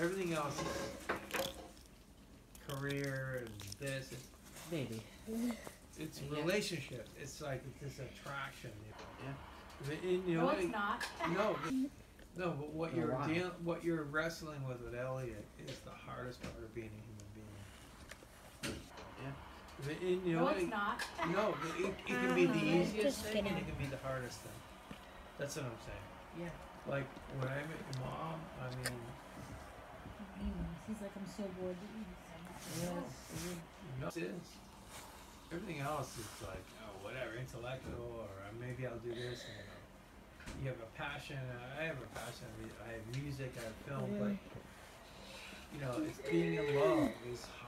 Everything else is career and this. It's, Maybe. it's Yeah. relationship. It's like it's this attraction. You know? Yeah. But in- you know, No, it- it's not. No, but, no, but what oh, you're why? deal, what you're wrestling with with Elliot is the hardest part of being a human being. Yeah. But in- you know, No, it's it- not. no, it, it can be the easiest just thing and it can be the hardest thing. That's what I'm saying. Yeah. Like when I met your mom, I mean, He's like, I'm so bored. no, it is. Everything else is like, oh, whatever, intellectual, or uh, maybe I'll do this. And, uh, you have a passion. I have a passion. I have music. I have film, but you know, it's being in love is hard.